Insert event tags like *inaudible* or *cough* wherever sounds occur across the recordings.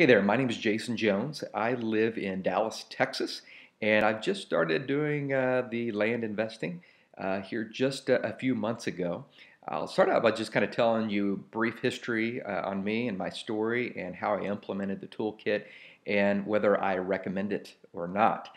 Hey there, my name is Jason Jones. I live in Dallas, Texas, and I've just started doing uh, the land investing uh, here just a, a, few months ago. I'll start out by just kind of telling you brief history uh, on me and my story and how I implemented the toolkit and whether I recommend it or not.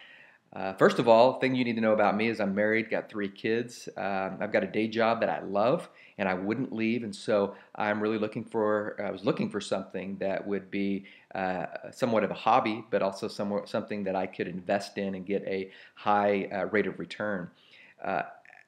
Uh, first of all, thing you need to know about me is I'm married, got three kids. Um, I've got a day job that I love, and I wouldn't leave. And so I'm really looking for. I was looking for something that would be uh, somewhat of a hobby, but also somewhat something that I could invest in and get a high uh, rate of return.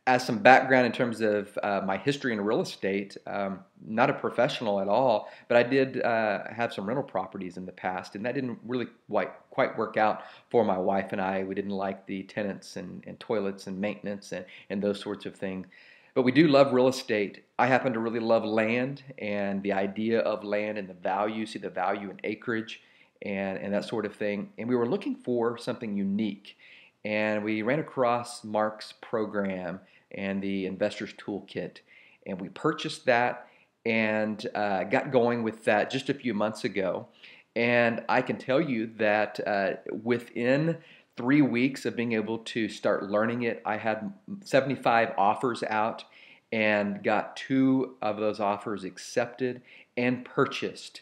As some background in terms of uh, my history in real estate, um, not a professional at all, but I did uh, have some rental properties in the past, and that didn't really quite, quite work out for my wife and I. We didn't like the tenants and, and toilets and maintenance and, and those sorts of things. But we do love real estate. I happen to really love land and the idea of land and the value, see the value in acreage and, and that sort of thing. And we were looking for something unique. And we ran across Mark's program and the Investors Toolkit. And we purchased that and uh, got going with that just a few months ago. And I can tell you that uh, within three weeks of being able to start learning it, I had 75 offers out and got two of those offers accepted and purchased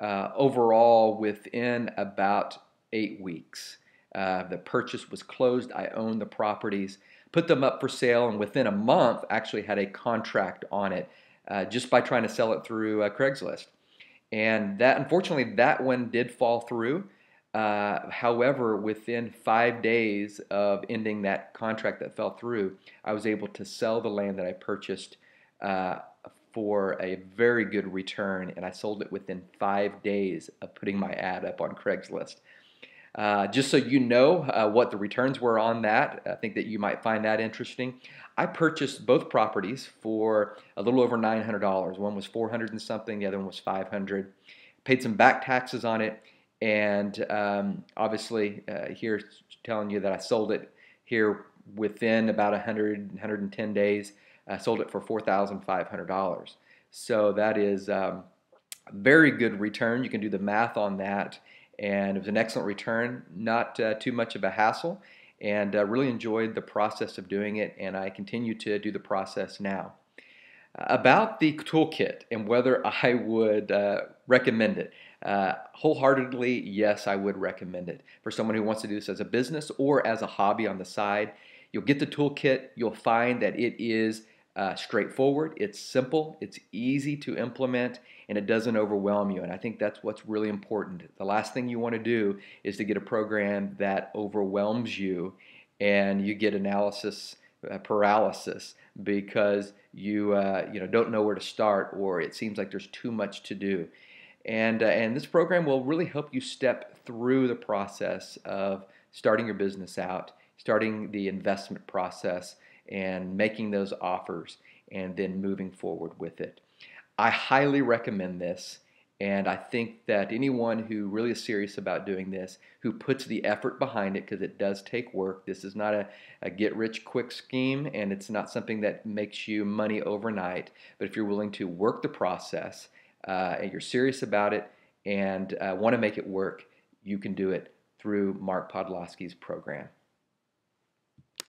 uh, overall within about eight weeks. Uh, the purchase was closed. I owned the properties put them up for sale, and within a month actually had a contract on it uh, just by trying to sell it through uh, Craigslist. And that, unfortunately, that one did fall through. Uh, however, within five days of ending that contract that fell through, I was able to sell the land that I purchased uh, for a very good return, and I sold it within five days of putting my ad up on Craigslist. Uh, just so you know uh, what the returns were on that, I think that you might find that interesting. I purchased both properties for a little over $900. One was 400 and something, the other one was 500. Paid some back taxes on it, and um, obviously uh, here telling you that I sold it here within about 100, 110 days. I sold it for $4,500. So that is um, a very good return. You can do the math on that and it was an excellent return, not uh, too much of a hassle, and uh, really enjoyed the process of doing it, and I continue to do the process now. About the toolkit and whether *laughs* I would uh, recommend it. Uh, wholeheartedly, yes, I would recommend it for someone who wants to do this as a business or as a hobby on the side. You'll get the toolkit, you'll find that it is uh, straightforward, it's simple, it's easy to implement, and it doesn't overwhelm you. And I think that's what's really important. The last thing you want to do is to get a program that overwhelms you and you get analysis uh, paralysis because you uh, you know don't know where to start or it seems like there's too much to do. And, uh, and this program will really help you step through the process of starting your business out, starting the investment process, and making those offers and then moving forward with it. I highly recommend this. And I think that anyone who really is serious about doing this, who puts the effort behind it, because it does take work, this is not a, a, get rich quick scheme and it's not something that makes you money overnight. But if you're willing to work the process uh, and you're serious about it and uh, want to make it work, you can do it through Mark Podolsky's program.